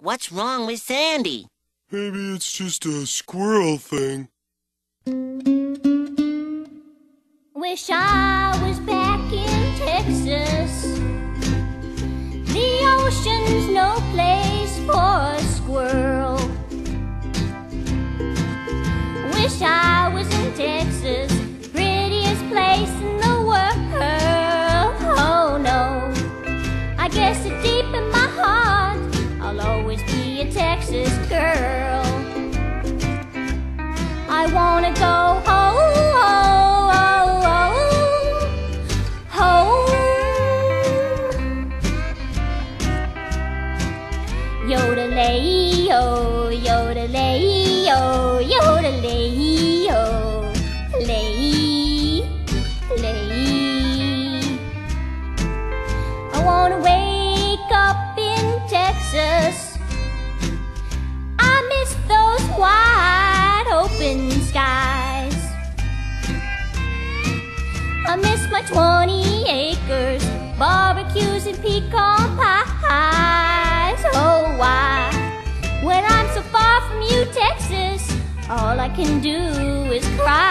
what's wrong with Sandy? Maybe it's just a squirrel thing. Wish I was back in Texas. The ocean's no place for a squirrel. Wish I was in Texas, a Texas girl. I wanna go home, home. Yodelay, yo, yodelay, yo, yodelay, yo, lay, lay. I wanna My 20 acres, barbecues and pecan pies. Oh, why? When I'm so far from you, Texas, all I can do is cry.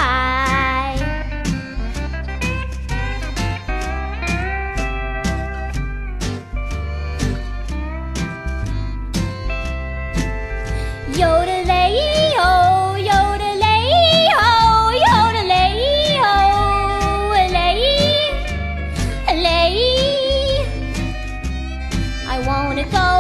走。